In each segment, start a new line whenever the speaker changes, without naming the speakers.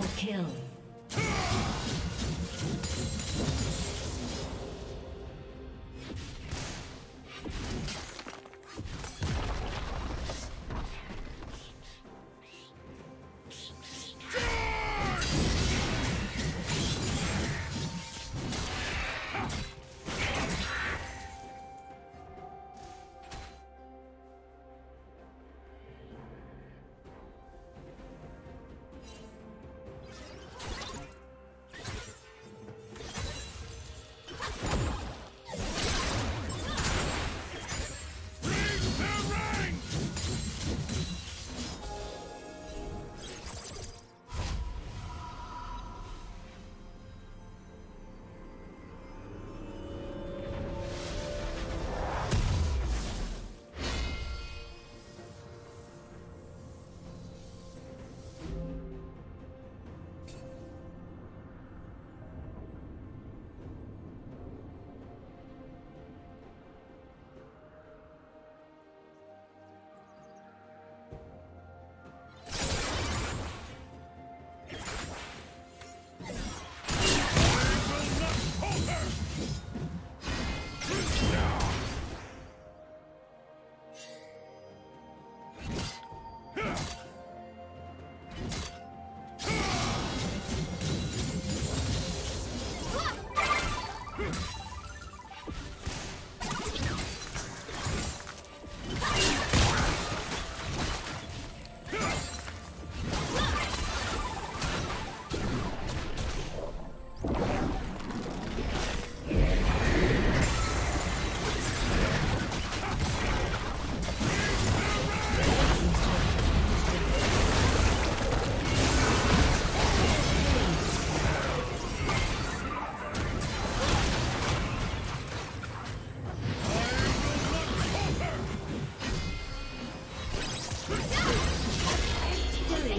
double kill.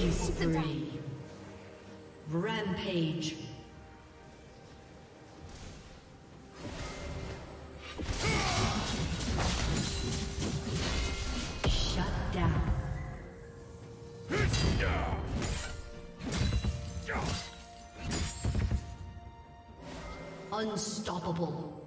Killing spree. Rampage. Shut down. Unstoppable.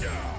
Yeah!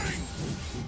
Blue